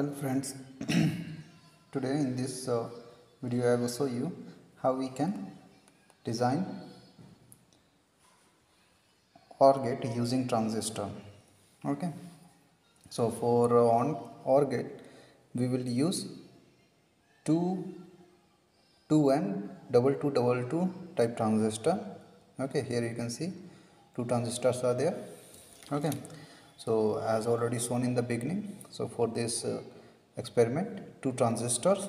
Hello friends, today in this uh, video I will show you how we can design OR gate using transistor. Okay, so for uh, on OR gate we will use two two and double two double two type transistor. Okay, here you can see two transistors are there. Okay so as already shown in the beginning so for this uh, experiment two transistors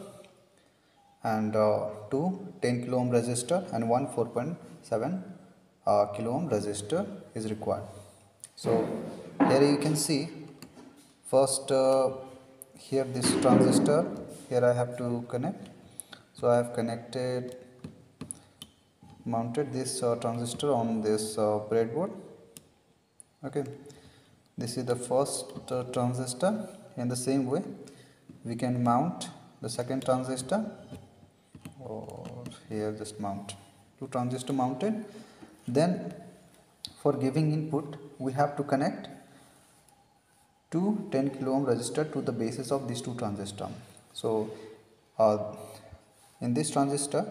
and uh, two 10 kilo ohm resistor and one 4.7 uh, kilo ohm resistor is required. So here you can see first uh, here this transistor here I have to connect. So I have connected mounted this uh, transistor on this uh, breadboard. Okay this is the first uh, transistor. In the same way we can mount the second transistor. Or here just mount. Two transistor mounted. Then for giving input we have to connect two 10 kilo ohm resistor to the bases of these two transistor. So uh, in this transistor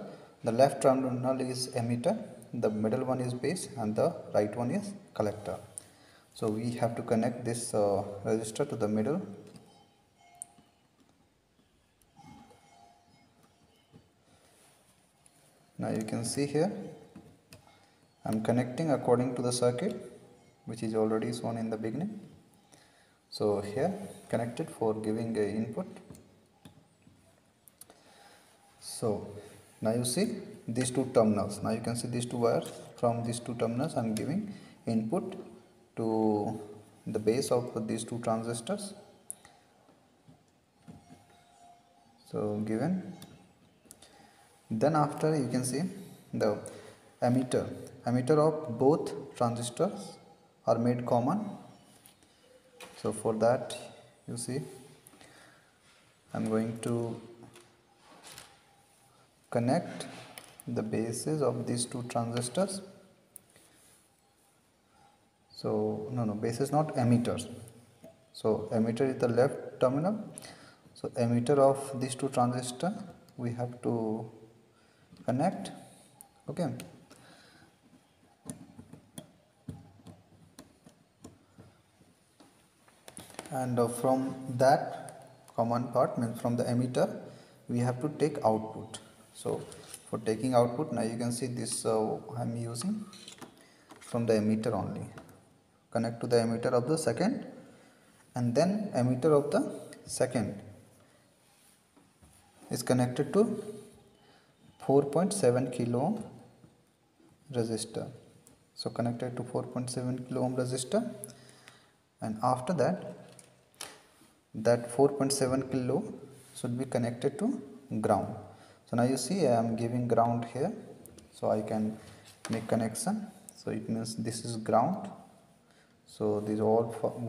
the left terminal is emitter the middle one is base and the right one is collector so we have to connect this uh, resistor to the middle. Now you can see here I'm connecting according to the circuit which is already shown in the beginning. So here connected for giving a input. So now you see these two terminals. Now you can see these two wires. From these two terminals I'm giving input to the base of these two transistors. So given. Then after you can see the emitter emitter of both transistors are made common. So for that you see I'm going to connect the bases of these two transistors so no no base is not emitters. So emitter is the left terminal. So emitter of these two transistor we have to connect. Okay. And uh, from that common part means from the emitter we have to take output. So for taking output now you can see this uh, I'm using from the emitter only connect to the emitter of the second and then emitter of the second is connected to 4.7 kilo ohm resistor. So connected to 4.7 kilo ohm resistor and after that that 4.7 kilo should be connected to ground. So now you see I am giving ground here. So I can make connection. So it means this is ground so these all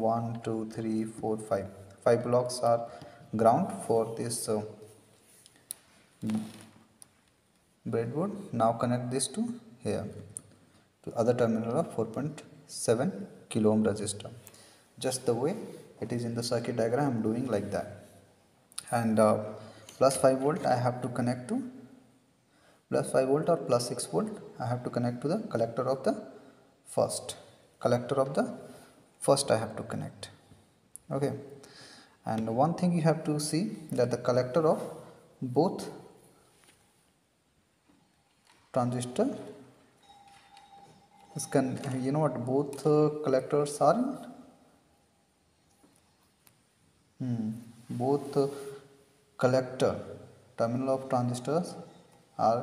one two three four five. Five blocks are ground for this uh, breadboard. Now connect this to here to other terminal of 4.7 kilo ohm resistor. Just the way it is in the circuit diagram I'm doing like that. And uh, plus 5 volt I have to connect to plus 5 volt or plus 6 volt I have to connect to the collector of the first collector of the first I have to connect. Okay. And one thing you have to see that the collector of both transistor is can you know what both uh, collectors are hmm, both uh, collector terminal of transistors are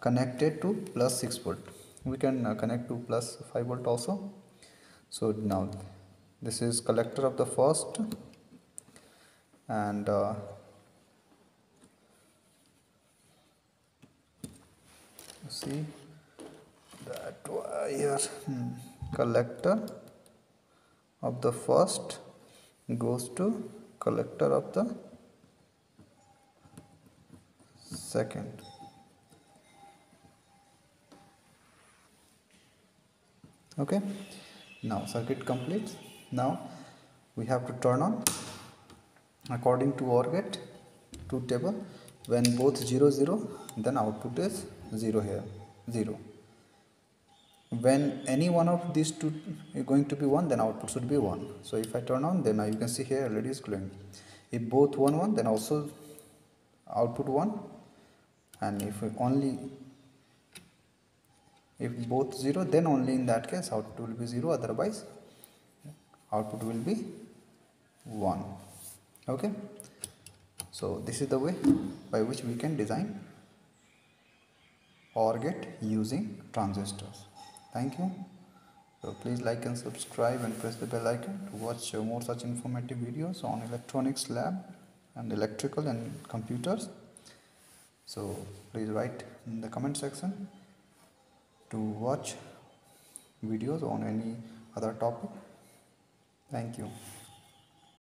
connected to plus 6 volt. We can uh, connect to plus 5 volt also. So now this is collector of the first. And uh, see. That wire hmm, collector of the first goes to collector of the second. Okay. Now circuit completes now we have to turn on according to OR gate truth table. When both 0 0 then output is 0 here 0 when any one of these two is going to be 1 then output should be 1 so if I turn on then now you can see here LED is glowing. If both 1 1 then also output 1 and if only if both 0 then only in that case output will be 0 otherwise output will be 1 okay? So this is the way by which we can design OR gate using transistors. Thank you. So please like and subscribe and press the bell icon to watch uh, more such informative videos on electronics lab and electrical and computers. So please write in the comment section to watch videos on any other topic thank you